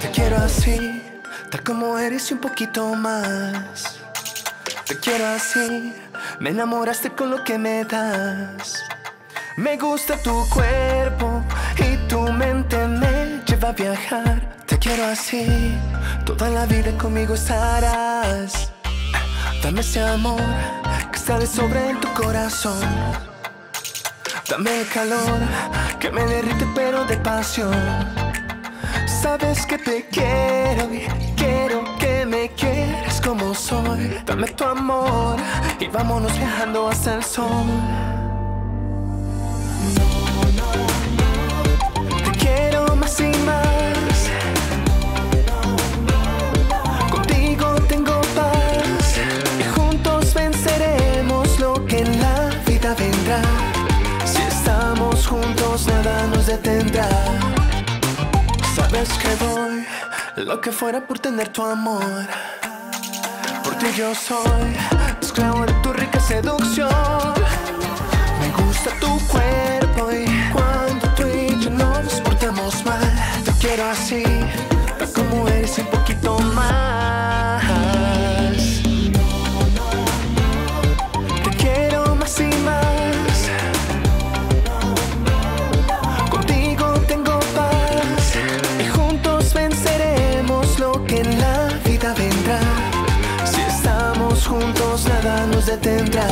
Te quiero así, tal como eres y un poquito más. Te quiero así, me enamoraste con lo que me das. Me gusta tu cuerpo y tu mente me lleva a viajar. Te quiero así, toda la vida conmigo estarás. Dame ese amor de sobre tu corazón. Dame calor que me derrite pero de pasión. Sabes que te quiero y quiero que me quieras como soy. Dame tu amor y vámonos viajando hasta el sol. Que doy lo que fuera por tener tu amor. Por ti yo soy esclavo de tu rica seducción. Me gusta tu cuerpo y nos detendrá.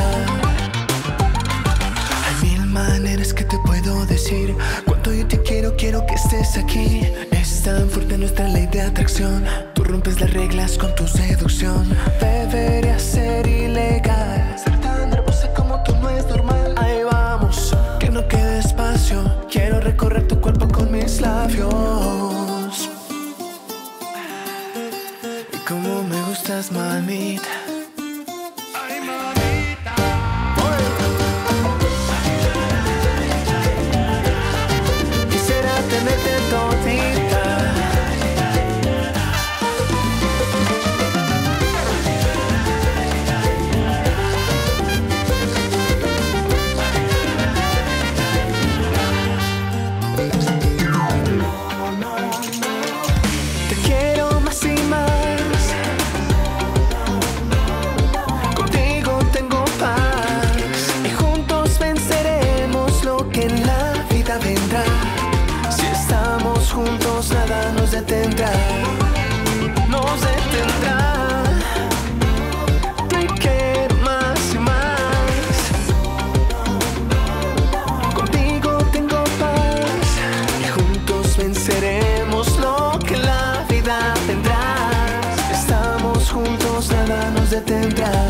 Hay mil maneras que te puedo decir cuánto yo te quiero, quiero que estés aquí. Es tan fuerte nuestra ley de atracción. Tú rompes las reglas con tu seducción. Debería ser ilegal. Ser tan hermosa como tú no es normal. Ahí vamos, que no quede espacio. Quiero recorrer tu cuerpo con mis labios. Y como me gustas, mamita. te meten dans tes la